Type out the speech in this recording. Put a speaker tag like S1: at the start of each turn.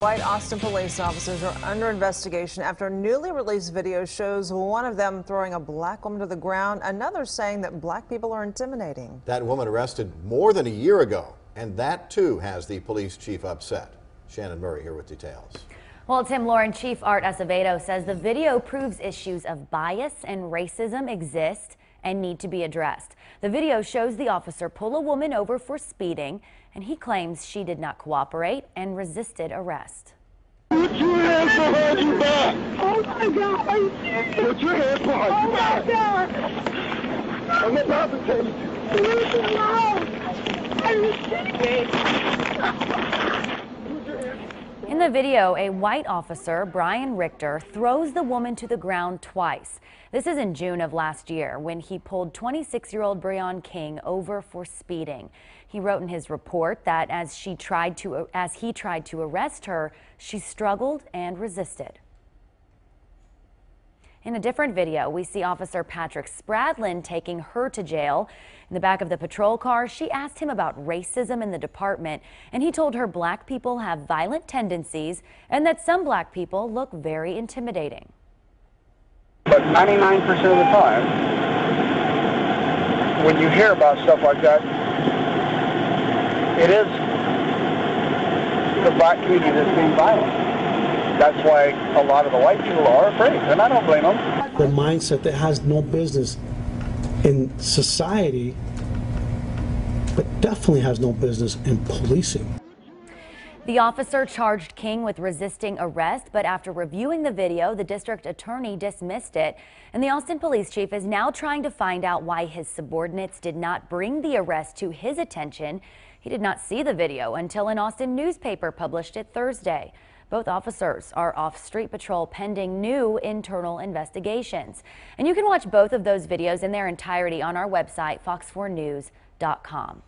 S1: White Austin police officers are under investigation after a newly released video shows one of them throwing a black woman to the ground, another saying that black people are intimidating.
S2: That woman arrested more than a year ago, and that too has the police chief upset. Shannon Murray here with details.
S3: Well, Tim Lauren Chief Art Acevedo says the video proves issues of bias and racism exist and need to be addressed. The video shows the officer pull a woman over for speeding, and he claims she did not cooperate and resisted arrest.
S4: Put your hands behind your back.
S5: Oh my God, are you serious?
S4: Put your hands behind
S5: Oh
S4: your
S5: my. God.
S4: I'm about to tell you.
S5: Leave me alone. Are you kidding me?
S3: In the video, a white officer, Bryan Richter, throws the woman to the ground twice. This is in June of last year when he pulled 26-year-old Breaion King over for speeding. He wrote in his report that as she tried to as he tried to arrest her, she struggled and resisted. In a different video, we see Officer Patrick Spradlin taking her to jail. In the back of the patrol car, she asked him about racism in the department, and he told her black people have violent tendencies and that some black people look very intimidating.
S6: But 99% of the time, when you hear about stuff like that, it is the black community that's being violent. That's why a lot of the white people are afraid, and I don't blame them.
S7: the mindset that has no business in society, but definitely has no business in policing.
S3: The officer charged King with resisting arrest, but after reviewing the video, the district attorney dismissed it. And the Austin police chief is now trying to find out why his subordinates did not bring the arrest to his attention. He did not see the video until an Austin newspaper published it Thursday. Both officers are off street patrol pending new internal investigations. And you can watch both of those videos in their entirety on our website, fox4news.com.